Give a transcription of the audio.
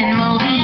and we'll be